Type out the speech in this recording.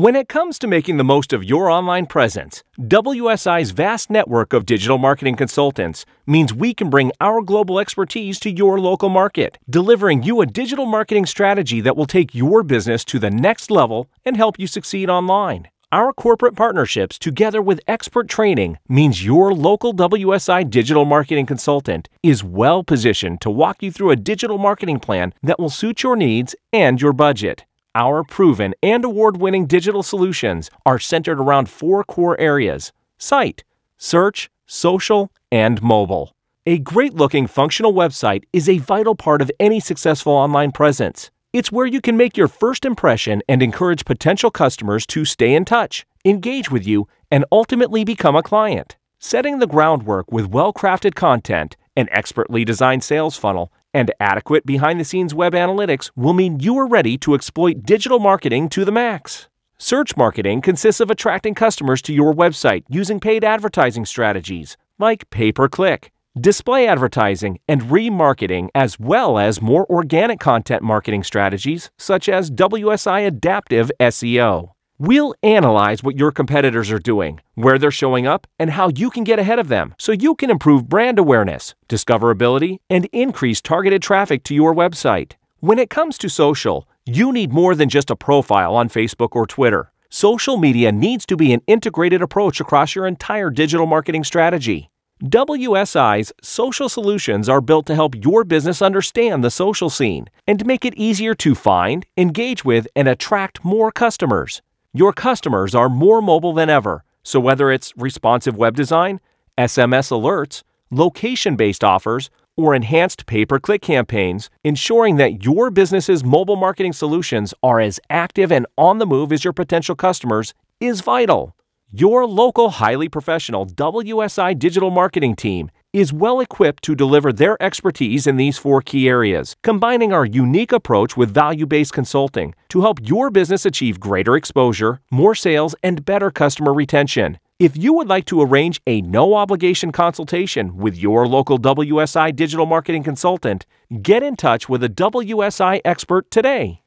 When it comes to making the most of your online presence, WSI's vast network of digital marketing consultants means we can bring our global expertise to your local market, delivering you a digital marketing strategy that will take your business to the next level and help you succeed online. Our corporate partnerships, together with expert training, means your local WSI digital marketing consultant is well positioned to walk you through a digital marketing plan that will suit your needs and your budget. Our proven and award winning digital solutions are centered around four core areas site, search, social, and mobile. A great looking functional website is a vital part of any successful online presence. It's where you can make your first impression and encourage potential customers to stay in touch, engage with you, and ultimately become a client. Setting the groundwork with well crafted content, an expertly designed sales funnel, and adequate behind the scenes web analytics will mean you are ready to exploit digital marketing to the max. Search marketing consists of attracting customers to your website using paid advertising strategies like pay per click display advertising, and remarketing, as well as more organic content marketing strategies such as WSI Adaptive SEO. We'll analyze what your competitors are doing, where they're showing up, and how you can get ahead of them so you can improve brand awareness, discoverability, and increase targeted traffic to your website. When it comes to social, you need more than just a profile on Facebook or Twitter. Social media needs to be an integrated approach across your entire digital marketing strategy. WSI's social solutions are built to help your business understand the social scene and make it easier to find, engage with, and attract more customers. Your customers are more mobile than ever, so whether it's responsive web design, SMS alerts, location based offers, or enhanced pay per click campaigns, ensuring that your business's mobile marketing solutions are as active and on the move as your potential customers is vital. Your local highly professional WSI digital marketing team is well equipped to deliver their expertise in these four key areas, combining our unique approach with value based consulting to help your business achieve greater exposure, more sales, and better customer retention. If you would like to arrange a no obligation consultation with your local WSI digital marketing consultant, get in touch with a WSI expert today.